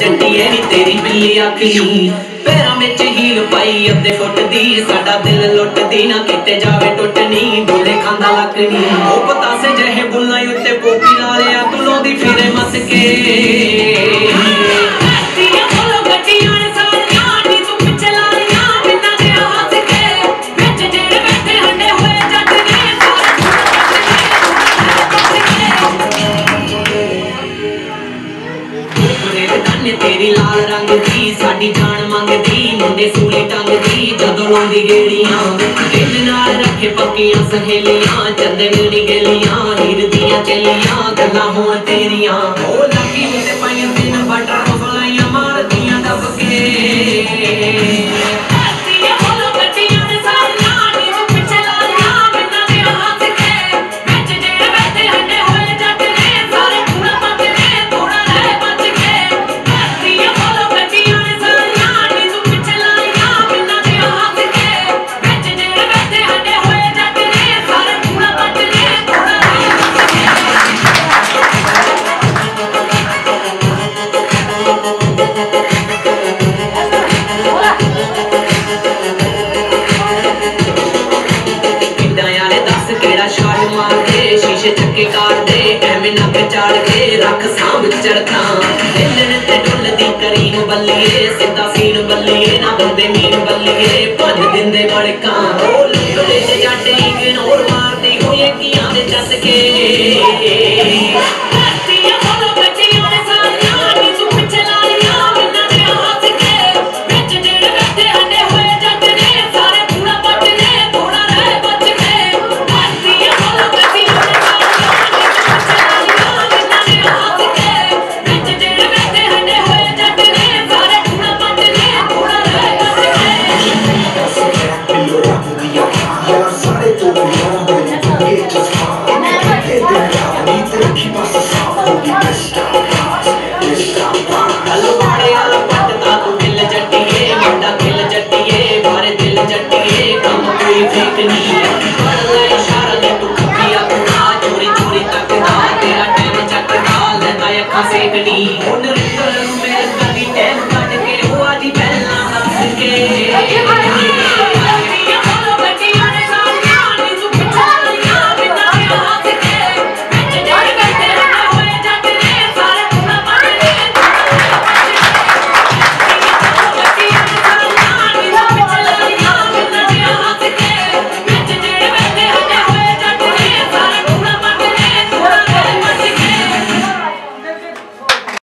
ਜੱਟੀਏ ਨੀ ਤੇਰੀ ਬਿੱਲੀ ਆਖੀ। ਪੈਰਾਂ ਵਿੱਚ ਹੀਲ ਪਾਈ ਅੱਧੇ ਫੁੱਟ ਦੀ। ਸਾਡਾ ਦਿਲ ਲੁੱਟਦੀ ਨਾ ਕਿਤੇ ਜਾਵੇ ਟੁੱਟਣੀ। ਬੋਲੇ ਖਾਂਦਾ ਲੱਕਣੀ ਉਹ ਪਤਾਸੇ ਜਹੇ ਕੰਨ ਲਾਲ ਰੰਗ ਦੀ, ਸਾਡੀ ਜਾਨ ਮੰਗਦੀ, ਮੁੰਡੇ ਸੂਲੀ ਟੰਗ ਦੀ ਜਦੋਂ ਲਾਉਂਦੀ ਗੇੜੀਆਂ। ਦਿਲ ਨਾਲ ਰੱਖੇ ਪੱਕੀਆਂ ਸਹੇਲੀਆਂ ਚੰਦੇ ਨੀ ਗਲੀਆਂ, ਹੀਰ ਦੀਆਂ ਚਲੀਆਂ, ਗੱਲਾਂ ਹੋਣ ਤੇਰੀਆਂ। ਉਹ ਲੱਗੀ ਤੇ ਪਾਈਆਂ ਦੱਸ ਛਾਲ ਮਾਰਦੇ, ਸ਼ੀਸ਼ੇ ਚੱਕੇ ਕਰਦੇ, ਐਵੇਂ ਨੱਕ ਚਾੜ ਕੇ ਰੱਖ ਸਾਂਭ ਚੜਤਾ ਦਿਲ ਤੇ ਡੁੱਲਦੀ ਕਰੀਮ ਬੱਲੀਏ, ਸਿੱਧਾ ਸੀਨ ਬੱਲੀਏ, ਨਾ ਬੰਦੇ ਮੀਨ ਬੱਲੀਏ ਭੱਜ ਦਿੰਦੇ ਬੜਕਾਂ ਉਹ ਲੁੱਟਦੇ ਤੇ ਜੱਟ ਇਗਨੋਰ ਮਾਰਦੀ, ਹੋਏ ਕੀਆਂ ਦੇ ਚੱਸ ਕੇ